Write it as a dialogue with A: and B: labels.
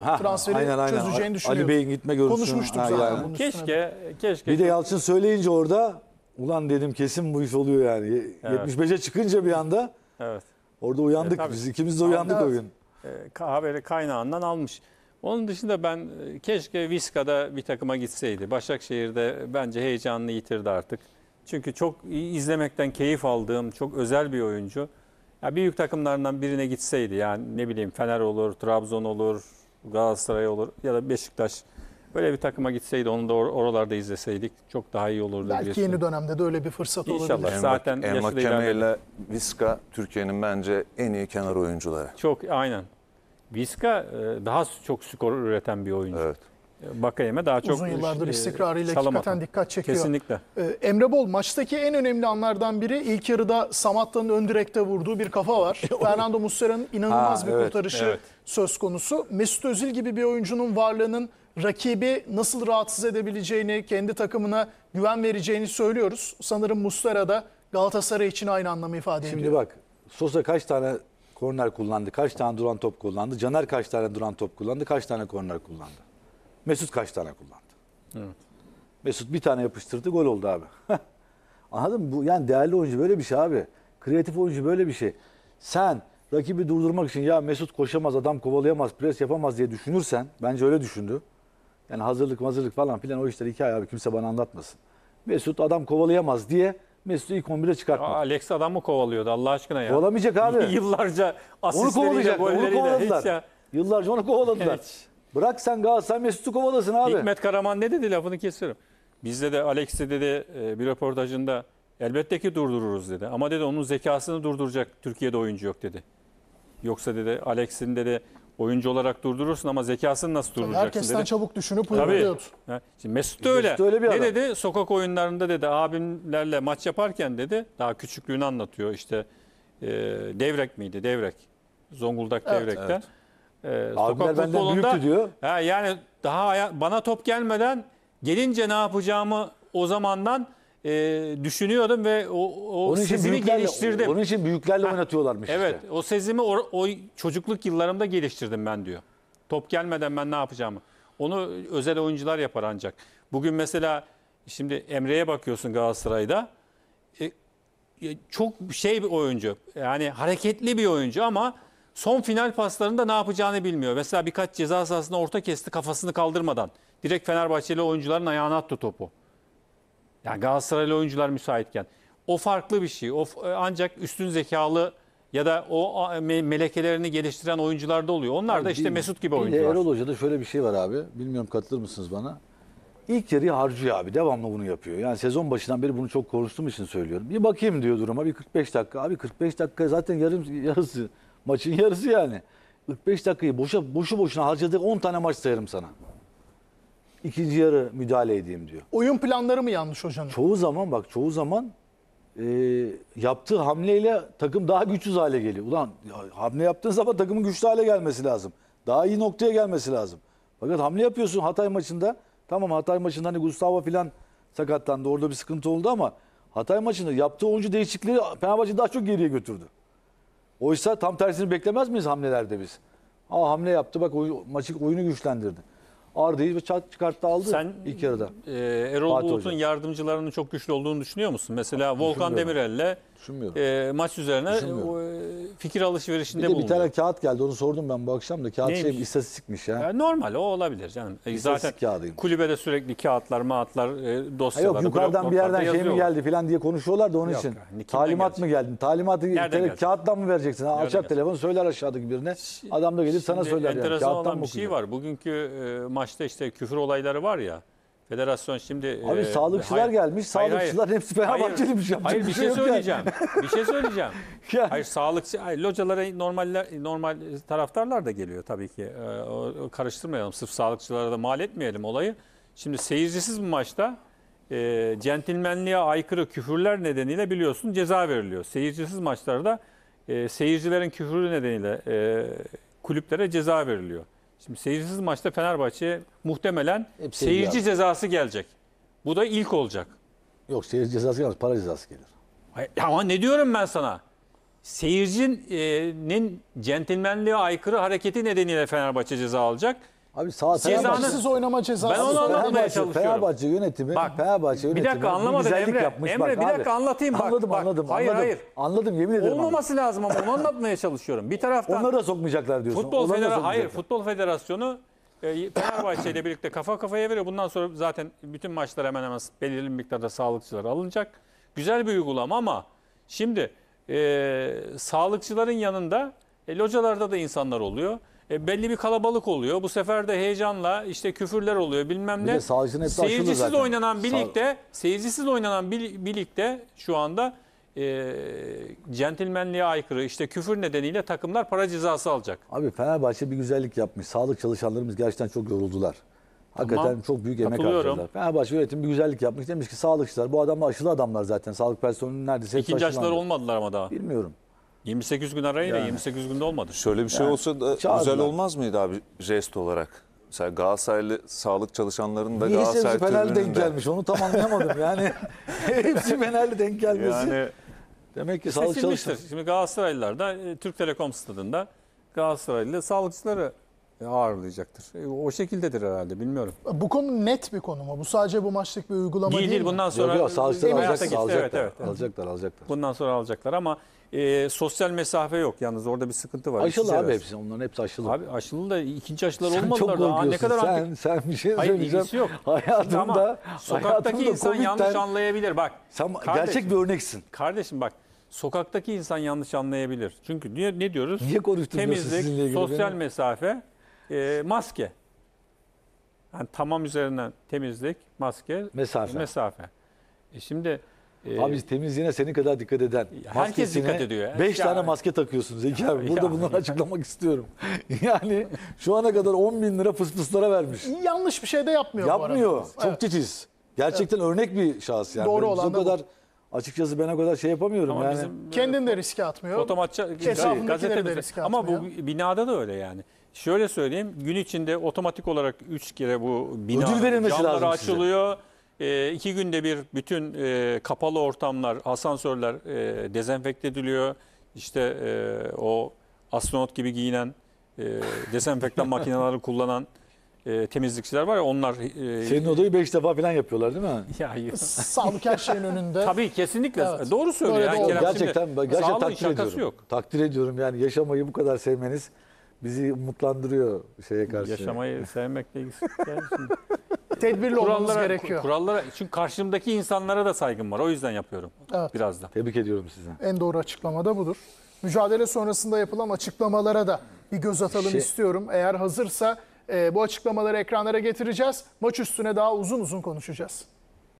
A: Ha,
B: transferi
A: aynen, aynen.
B: çözeceğini
A: Ali
B: düşünüyorum.
A: Bey'in gitme görüşünü.
B: Konuşmuştuk
A: Ha,
B: zaten.
A: yani.
C: Keşke, keşke.
A: Bir de Yalçın söyleyince orada ulan dedim kesin bu iş oluyor yani.
C: Evet.
A: 75'e çıkınca bir anda
C: Evet.
A: orada uyandık
C: E, tabii.
A: biz. ikimiz de uyandık o
B: Evet.
A: gün.
C: e, haberi kaynağından almış. Onun dışında ben e, keşke Viska'da bir takıma gitseydi. Başakşehir'de bence heyecanını yitirdi artık. Çünkü çok iyi izlemekten keyif aldığım çok özel bir oyuncu. Ya büyük takımlarından birine gitseydi yani ne bileyim Fener olur, Trabzon olur, Galatasaray olur ya da Beşiktaş. Böyle bir takıma gitseydi onu da or- oralarda izleseydik çok daha iyi olurdu.
B: Belki
C: diyorsun.
B: yeni dönemde de öyle bir fırsat
C: İnşallah.
B: olabilir.
C: Zaten
D: Zaten
C: ilerledi.
D: ile Viska Türkiye'nin bence en iyi kenar oyuncuları.
C: Çok aynen. Viska e, daha çok skor üreten bir oyuncu.
D: Evet.
C: Bakayeme daha çok
B: Uzun yıllardır
C: e,
B: istikrarıyla
C: çalım
B: hakikaten dikkat çekiyor.
C: Kesinlikle.
B: Ee, Emre Bol maçtaki en önemli anlardan biri ilk yarıda Samatta'nın ön direkte vurduğu bir kafa var. Fernando Muslera'nın inanılmaz
A: Ha,
B: bir
A: evet,
B: kurtarışı
C: evet.
B: söz konusu. Mesut Özil gibi bir oyuncunun varlığının rakibi nasıl rahatsız edebileceğini, kendi takımına güven vereceğini söylüyoruz. Sanırım Muslera da Galatasaray için aynı anlamı ifade ediyor.
A: Şimdi bak Sosa kaç tane korner kullandı, kaç tane duran top kullandı, Caner kaç tane duran top kullandı, kaç tane korner kullandı. Mesut kaç tane kullandı. Mesut bir tane yapıştırdı gol oldu abi. Anladın mı? Bu, yani değerli oyuncu böyle bir şey abi. Kreatif oyuncu böyle bir şey. Sen rakibi durdurmak için ya Mesut koşamaz, adam kovalayamaz, pres yapamaz diye düşünürsen, bence öyle düşündü. Yani hazırlık hazırlık falan filan o işler hikaye abi kimse bana anlatmasın. Mesut adam kovalayamaz diye Mesut'u ilk 11'e çıkartmadı.
C: Aa, Alex adam mı kovalıyordu Allah aşkına ya?
A: Kovalamayacak abi.
C: Yıllarca
A: Onu
C: asistleriyle,
A: kovalayacak. Onu kovaladılar.
C: ya.
A: Yıllarca onu kovaladılar.
C: Hiç.
A: Bırak sen Galatasaray Mesut'u kovalasın abi.
C: Hikmet Karaman ne dedi lafını kesiyorum. Bizde de Alex'i dedi e, bir röportajında elbette ki durdururuz dedi. Ama dedi onun zekasını durduracak Türkiye'de oyuncu yok dedi. Yoksa dedi Alex'in dedi oyuncu olarak durdurursun ama zekasını nasıl durduracaksın
B: Herkesten
C: dedi.
B: çabuk düşünüp
C: Tabii.
B: uyguluyordu.
C: Ha, Şimdi Mesut da öyle.
A: Mesut öyle bir
C: ne
A: adam.
C: dedi? Sokak oyunlarında dedi abimlerle maç yaparken dedi daha küçüklüğünü anlatıyor işte e, devrek miydi? Devrek. Zonguldak
B: Evet.
C: devrekte. E,
A: Abiler benden
C: futbolunda-
A: büyüktü diyor.
C: Ha, yani daha aya- bana top gelmeden gelince ne yapacağımı o zamandan e, düşünüyordum ve o, o
A: Onun için
C: sezimi
A: büyüklerle,
C: geliştirdim.
A: onun için büyüklerle oynatıyorlarmış
C: Evet,
A: işte.
C: o sezimi o, o çocukluk yıllarımda geliştirdim ben diyor. Top gelmeden ben ne yapacağımı. Onu özel oyuncular yapar ancak. Bugün mesela şimdi Emre'ye bakıyorsun Galatasaray'da. E, e, çok şey bir oyuncu. Yani hareketli bir oyuncu ama son final paslarında ne yapacağını bilmiyor. Mesela birkaç ceza sahasında orta kesti kafasını kaldırmadan. Direkt Fenerbahçeli oyuncuların ayağına attı topu. Yani Galatasaraylı oyuncular müsaitken. O farklı bir şey. O ancak üstün zekalı ya da o me- melekelerini geliştiren oyuncularda oluyor. Onlar da işte
A: Bir-
C: Mesut gibi
A: bir
C: oyuncular.
A: Erol Hoca'da şöyle bir şey var abi. Bilmiyorum katılır mısınız bana? İlk yarıyı harcıyor abi. Devamlı bunu yapıyor. Yani sezon başından beri bunu çok konuştuğum için söylüyorum. Bir bakayım diyor duruma. Bir 45 dakika. Abi 45 dakika zaten yarım yarısı. Maçın yarısı yani. 45 dakikayı boşa boşu boşuna harcadık 10 tane maç sayarım sana. İkinci yarı müdahale edeyim diyor.
B: Oyun planları mı yanlış hocanın?
A: Çoğu zaman bak çoğu zaman e, yaptığı hamleyle takım daha güçsüz hale geliyor. Ulan hamle yaptığın zaman takımın güçlü hale gelmesi lazım. Daha iyi noktaya gelmesi lazım. Fakat hamle yapıyorsun Hatay maçında. Tamam Hatay maçında hani Gustavo falan sakatlandı. Orada bir sıkıntı oldu ama Hatay maçında yaptığı oyuncu değişikliği Fenerbahçe daha çok geriye götürdü. Oysa tam tersini beklemez miyiz hamlelerde biz? Aa hamle yaptı bak oyun, maçı oyunu güçlendirdi. Arda'yı çat çıkarttı aldı
C: Sen
A: ilk yarıda.
C: e, Erol
A: Fatih
C: Bulut'un yardımcılarının çok güçlü olduğunu düşünüyor musun? Mesela Volkan. Demirel'le
A: Düşünmüyorum.
C: e, maç üzerine o, e, fikir alışverişinde
A: Bir de bir tane kağıt geldi onu sordum ben bu akşam da kağıt
C: Neymiş?
A: şey istatistikmiş ya.
C: Ya normal o olabilir canım. E,
A: İstatistik
C: zaten
A: kağıdıyım.
C: kulübede sürekli kağıtlar, maatlar, e,
A: Ha
C: dosyalar.
A: yok yukarıdan bir yerden şey mi geldi falan diye konuşuyorlar da onun
C: Yok
A: için.
C: ya, kimden
A: Talimat mı geldi? Talimatı
C: Nereden
A: tele-
C: gelecek?
A: kağıttan mı vereceksin? Ha, Açar
C: gelecek?
A: telefonu söyler aşağıdaki birine. Adam da gelir sana söyler yani.
C: Enteresan
A: Kağıttan
C: olan
A: mı
C: bir şey var. Bugünkü e, maçta işte küfür olayları var ya. Federasyon şimdi...
A: Abi
C: e,
A: sağlıkçılar
C: hayır-
A: gelmiş.
C: hayır, hayır.
A: Sağlıkçılar hepsi Fenerbahçeliymiş. Yapacak
C: Hayır bir şey
A: yani.
C: söyleyeceğim. bir şey söyleyeceğim.
A: Yani.
C: Hayır sağlıkçı, hayır, localara normaller, normal taraftarlar da geliyor tabii ki. Ee, o, o karıştırmayalım. Sırf sağlıkçılara da mal etmeyelim olayı. Şimdi seyircisiz bir maçta e, centilmenliğe aykırı küfürler nedeniyle biliyorsun ceza veriliyor. Seyircisiz maçlarda e, seyircilerin küfürü nedeniyle e, kulüplere ceza veriliyor. Şimdi seyircisiz maçta Fenerbahçe muhtemelen
A: Hep seyirci
C: seyirci cezası gelecek. Bu da ilk olacak.
A: Yok seyirci cezası gelmez. Para cezası gelir.
C: Hayır, Ama ne diyorum ben sana? seyircinin centilmenliğe aykırı hareketi nedeniyle Fenerbahçe ceza alacak.
A: Abi sağ
C: Cezanı-
B: Penaltısız oynama cezası.
C: Ben onu anlatmaya
A: Fenerbahçe,
C: çalışıyorum.
A: Fenerbahçe yönetimi,
C: Bak,
A: Fenerbahçe
C: bir
A: yönetimi
C: dakika anlamadın
A: güzellik
C: Emre.
A: yapmış.
C: Emre,
A: bak
C: bir
A: abi.
C: dakika anlatayım bak,
A: Anladım
C: bak.
A: anladım.
C: Hayır,
A: anladım.
C: hayır.
A: Anladım yemin ederim. anladım.
C: Olmaması lazım ama onu anlatmaya çalışıyorum. Bir taraftan
A: Onları da sokmayacaklar diyorsun.
C: Futbol
A: Onları da
C: Federasyonu hayır
A: sokmayacaklar.
C: Futbol Federasyonu e, Fenerbahçe ile birlikte kafa kafaya veriyor. Bundan sonra zaten bütün maçlar hemen hemen belirli miktarda sağlıkçılar alınacak. Güzel bir uygulama ama şimdi e, sağlıkçıların yanında e, localarda da insanlar oluyor. E, belli bir kalabalık oluyor. Bu sefer de heyecanla işte küfürler oluyor bilmem ne. Seyircisiz
A: zaten.
C: oynanan bir
A: Sağ-
C: ligde, seyircisiz oynanan bir, bir ligde şu anda e, centilmenliğe aykırı işte küfür nedeniyle takımlar para cezası alacak.
A: Abi Fenerbahçe bir güzellik yapmış. Sağlık çalışanlarımız gerçekten çok yoruldular. Hakikaten çok büyük emek harcadılar. Fenerbahçe yönetimi bir güzellik yapmış. Demiş ki sağlıkçılar bu adamlar aşılı adamlar zaten. Sağlık personelinin neredeyse
C: İkinci aşılar olmadılar ama daha.
A: Bilmiyorum.
C: 28 gün arayla
A: Yani.
C: 28 günde olmadı.
D: Şöyle bir şey olsa da
A: çağırdılar.
D: güzel olmaz mıydı abi jest olarak? Mesela Galatasaraylı sağlık çalışanlarının da
A: Niye hepsi
D: Galatasaray
A: Fenerli denk
D: tribününde.
A: gelmiş onu tam anlayamadım. Yani hepsi Fenerli denk gelmesi.
D: Yani
A: Demek ki sağlık
C: Seçilmiştir.
A: çalışanları.
C: Şimdi Galatasaraylılar da e, Türk Telekom stadında Galatasaraylı sağlıkçıları ağırlayacaktır. E, O şekildedir herhalde bilmiyorum.
B: Bu konu net bir konu mu? Bu sadece bu maçlık bir uygulama
C: Değil
B: değil,
C: değil
B: mi?
C: bundan sonra
A: Yok yok
C: hayata
A: alacaklar,
C: geçti.
A: alacaklar,
C: Evet, evet.
A: alacaklar, alacaklar.
C: Bundan sonra alacaklar ama e, sosyal mesafe yok. Yalnız orada bir sıkıntı var.
A: Aşılı abi hepsi. Onların hepsi aşılı.
C: Abi aşılı da ikinci aşılar
A: Sen çok
C: olmadılar. Aa,
A: korkuyorsun.
C: Ne kadar
A: sen,
C: anti-
A: sen bir şey
C: Hayır
A: söyleyeceğim.
C: yok.
A: Hayatımda,
C: Ama sokaktaki
A: hayatımda
C: insan yanlış
A: Covid'den-
C: anlayabilir. Bak.
A: Sen
C: kardeşim,
A: gerçek bir örneksin.
C: Kardeşim bak sokaktaki insan yanlış anlayabilir. Çünkü niye, ne diyoruz?
A: Niye sizinle
C: Temizlik,
A: ilgili
C: sosyal
A: beni?
C: mesafe, e, maske. Yani tamam üzerinden temizlik, maske,
A: Mesafe.
C: mesafe. E şimdi e,
A: Abi temizliğine senin kadar dikkat eden.
C: Herkes dikkat ediyor ya.
A: Beş
C: Ya-
A: tane maske takıyorsun Zeki abi. Burada
C: Ya-
A: bunları açıklamak istiyorum. Yani şu ana kadar 10 bin lira fısfıslara vermiş.
B: Yanlış bir şey de yapmıyor, bu
A: Yapmıyor.
B: arada.
A: Çok
B: Evet.
A: titiz. Gerçekten örnek bir şahıs yani.
B: Doğru olan
A: o
B: da bu.
A: kadar açıkçası ben o kadar şey yapamıyorum
C: ama
A: yani.
C: bizim
B: Kendini de riske atmıyor.
C: Fotomatça
B: Etrafındakileri de riske
C: Ama
B: atmıyor.
C: bu binada da öyle yani. Şöyle söyleyeyim, gün içinde otomatik olarak 3 kere bu bina
A: Ödül verilmesi
C: camları
A: lazım size.
C: açılıyor. E, iki günde bir bütün e, kapalı ortamlar, asansörler e, dezenfekte ediliyor. İşte e, o astronot gibi giyinen, e, dezenfektan makineleri kullanan e, temizlikçiler var ya onlar... E,
A: Senin odayı 5 defa falan yapıyorlar değil mi?
C: ya,
B: Sağlık her şeyin önünde.
C: Tabii kesinlikle.
B: Evet.
C: Doğru söylüyor.
B: Böyle
C: Yani
B: de oldu.
C: Kerem. Şimdi
A: Gerçekten gerçekten
C: sağlığın
A: takdir
C: şakası
A: ediyorum.
C: yok.
A: Takdir ediyorum yani yaşamayı bu kadar sevmeniz bizi umutlandırıyor şeye karşı.
C: Yaşamayı sevmekle ilgisi.
B: Tedbirli olmamız
C: kurallara,
B: gerekiyor.
C: kurallara çünkü karşımdaki insanlara da saygım var. O yüzden yapıyorum.
B: Evet.
C: Biraz da.
A: Tebrik ediyorum sizi.
B: En doğru açıklama da budur. Mücadele sonrasında yapılan açıklamalara da bir göz atalım
A: Şey-
B: istiyorum. Eğer hazırsa e, bu açıklamaları ekranlara getireceğiz. Maç üstüne daha uzun uzun konuşacağız.